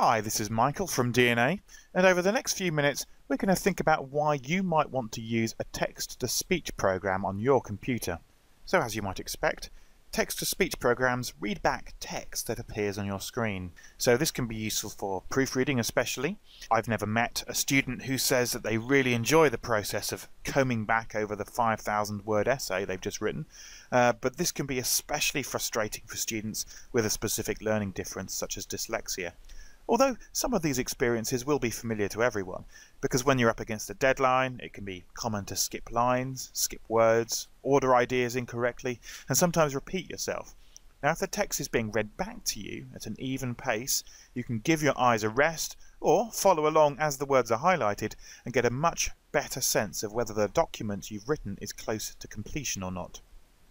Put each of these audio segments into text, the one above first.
Hi, this is Michael from D&A, and over the next few minutes we're going to think about why you might want to use a text-to-speech program on your computer. So as you might expect, text-to-speech programs read back text that appears on your screen. So this can be useful for proofreading especially. I've never met a student who says that they really enjoy the process of combing back over the 5,000 word essay they've just written, uh, but this can be especially frustrating for students with a specific learning difference such as dyslexia. Although some of these experiences will be familiar to everyone, because when you're up against a deadline, it can be common to skip lines, skip words, order ideas incorrectly, and sometimes repeat yourself. Now, if the text is being read back to you at an even pace, you can give your eyes a rest or follow along as the words are highlighted and get a much better sense of whether the document you've written is close to completion or not.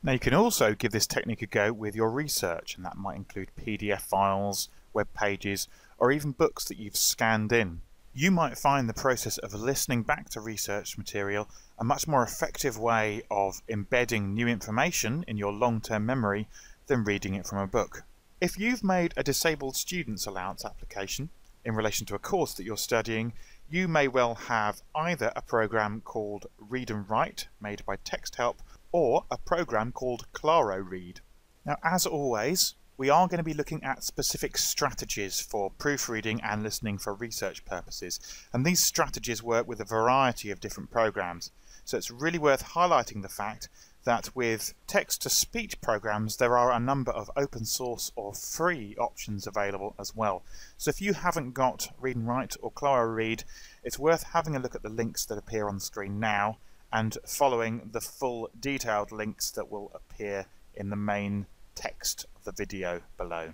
Now, you can also give this technique a go with your research, and that might include PDF files, web pages, or even books that you've scanned in. You might find the process of listening back to research material a much more effective way of embedding new information in your long-term memory than reading it from a book. If you've made a disabled students allowance application in relation to a course that you're studying, you may well have either a program called Read and Write, made by TextHelp, or a program called ClaroRead. Now, as always, we are going to be looking at specific strategies for proofreading and listening for research purposes. And these strategies work with a variety of different programs. So it's really worth highlighting the fact that with text-to-speech programs there are a number of open source or free options available as well. So if you haven't got Read and Write or ClaroRead, it's worth having a look at the links that appear on screen now and following the full detailed links that will appear in the main text of the video below.